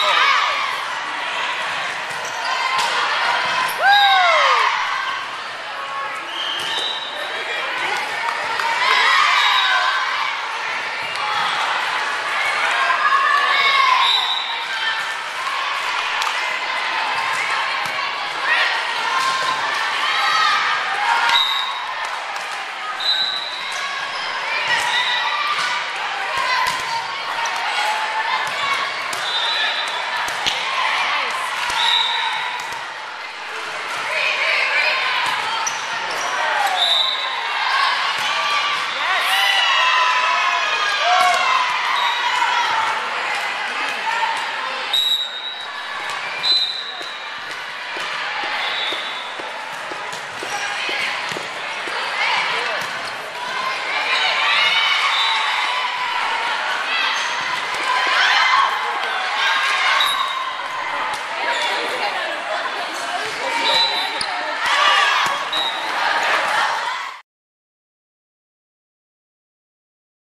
Oh.